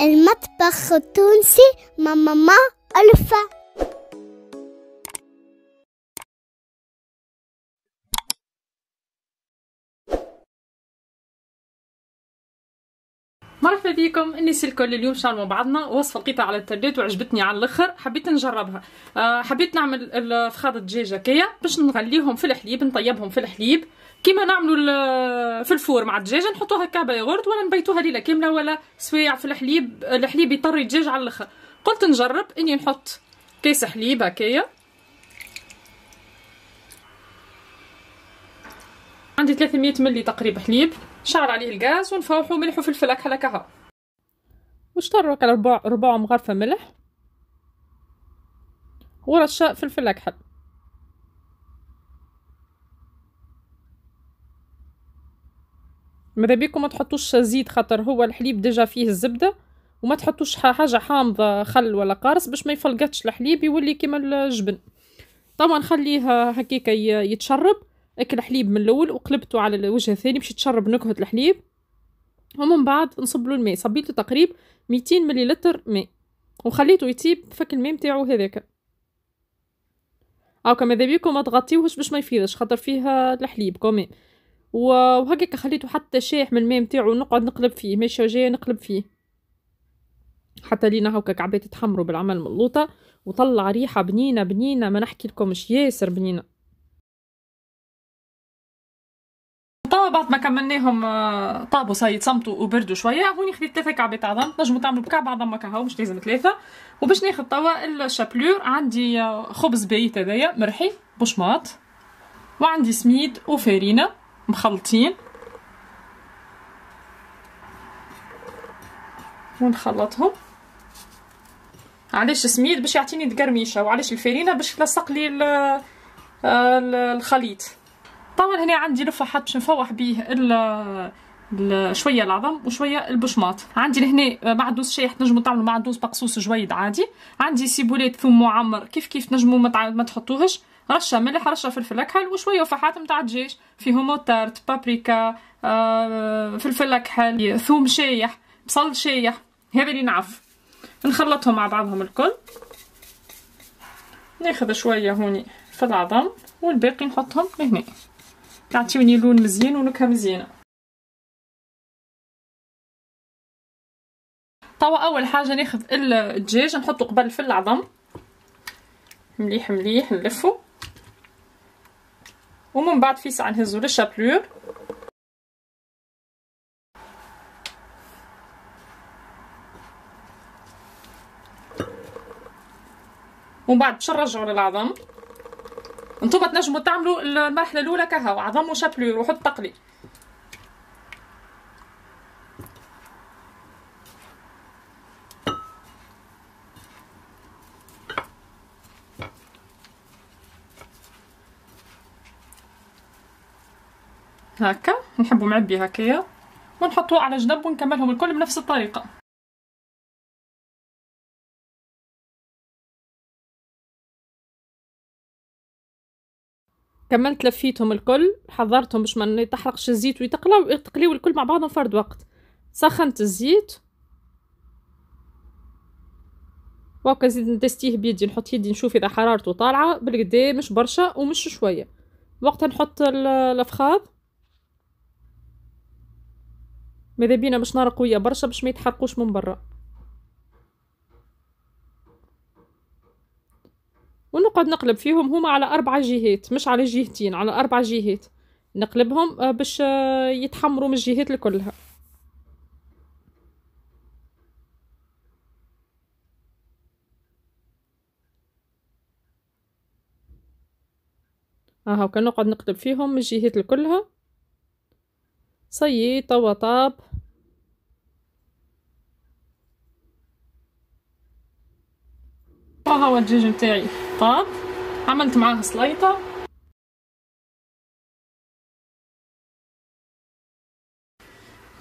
المطبخ التونسي ماما ألفا مرحبا بكم. الناس الكل اليوم شعر مع بعضنا. وصفه لقيتها على الانترنت وعجبتني على الأخر. حبيت نجربها. أه حبيت نعمل الفخاد الدجاجه كيا باش نغليهم في الحليب نطيبهم في الحليب. كيما نعملوا في الفور مع الدجاجة نحطوها كعبة يغورت ولا نبيتوها ليلة كاملة ولا سوايع في الحليب. الحليب يطري الدجاج على الأخر. قلت نجرب. إني نحط كيس حليب هكايا. عندي 300 ملي تقريبا حليب. شعل عليه الغاز ونفوحو ملح وفلفل اكحل هكا واشتروا على ربع ربع مغرفة ملح. ورشة فلفل اكحل ماذا بيكم ما تحطوش زيت خاطر هو الحليب déjà فيه الزبدة وما تحطوش حاجة حامضة خل ولا قارص باش ما يفلقتش الحليب يولي كيما الجبن. طبعا خليه هكيكا يتشرب. اكل حليب من الأول وقلبته على الوجه الثاني باش يتشرب نكهة الحليب. ومن بعد نصب له الماء صبيته تقريب 200 مليلتر ماء. وخليته يطيب فك الماء نتاعو هذاك. أو كما بيكم ما تغطيوهش باش ما يفيضش خاطر فيها الحليب كمان وهكاك خليته حتى شاح من الماء نتاعو نقعد نقلب فيه ماشي جاية نقلب فيه. حتى لينا هكاك عبيت تحمروا بالعمل ملوطه وطلع ريحة بنينة بنينة ما نحكي لكمش ياسر بنينة. بعد ما كملناهم آه، طابوا صاي صمتوا وبردوا شوية هوني خديت ثلاثة كعبات عظم تنجموا تعملوا بكعب عظم كهو مش لازم ثلاثة. وباش ناخذ توا الشابلور عندي آه، خبز بايت هذايا مرحي بشماط وعندي سميد وفارينة مخلطين. ونخلطهم. علاش سميد؟ باش يعطيني دقرميشة وعلاش الفارينة؟ باش تلصق لي آه، الخليط. طبعا هنا عندي لفحات باش نفوح بيه شوية العظم وشوية البشماط عندي لهنا معدوس شايح تنجموا تعملوا معدوس بقصوص جويد عادي. عندي سيبولات ثوم معمر. كيف كيف تنجموا ما تحطوهش؟ رشة ملح رشة فلفل اكحل وشوية وفحات نتاع دجاج فيهم موتارد بابريكا آه، فلفل اكحل ثوم شايح بصل شايح هذا اللي نعرف. نخلطهم مع بعضهم الكل. ناخذ شوية هوني في العظم والباقي نحطهم لهنا تعطيوني لون مزيان ونكهه مزيانه توا أول حاجة ناخذ الدجاج نحطه قبل في العظم. مليح مليح نلفو ومن بعد في ساعة نهزو للشابلور ومن بعد باش نرجعو للعظم. أنتم تنجموا تعملوا المرحلة الأولى كهو عظم وشابلور وحط تقلي هكا نحبوا معبي هكايا ونحطوه على جنب ونكملهم الكل بنفس الطريقة. كملت لفيتهم الكل حضرتهم باش ما يتحرقش الزيت ويتقلاو يتقليو الكل مع بعضهم فرد وقت. سخنت الزيت. وهكا زيد نتستيه بيدي نحط يدي نشوف إذا حرارته طالعة بالقدا مش برشا ومش شوية. وقتها نحط الأفخاذ. ماذا بينا مش نار قويه برشا باش ما يتحرقوش من برا. ونقعد نقلب فيهم هما على أربع جهات مش على جهتين على أربع جهات. نقلبهم آه، باش آه، يتحمروا من الجهات الكلها. ها هاكا نقعد نقلب فيهم من الجهات الكلها. صيي توا طاب ها هو الدجاج نتاعي طاب عملت معاها سليطة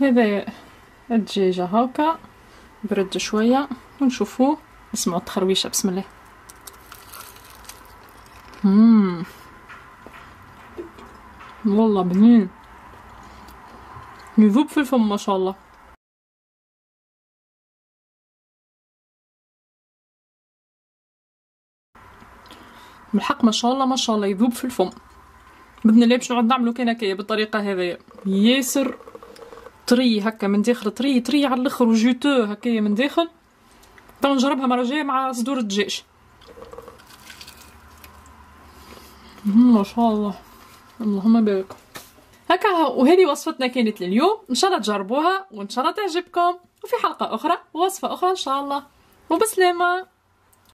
هذا الدجاجة هاكا. برد شوية ونشوفوه. اسمعوا التخرويشة بسم الله. مم. والله بنين. يذوب في الفم ما شاء الله. الحق ما شاء الله ما شاء الله يذوب في الفم. باذن الله باش نقعد نعملو كان هكايا بالطريقة هذيا ياسر طري هكا من داخل طري طري على الآخر وجوتو هكايا من داخل. تو نجربها مرة جاية مع صدور الدجاج. ما شاء الله. اللهم بارك. هكا وهذه وصفتنا كانت لليوم. إن شاء الله تجربوها وإن شاء الله تعجبكم. وفي حلقة أخرى وصفة أخرى إن شاء الله. وبسلامة.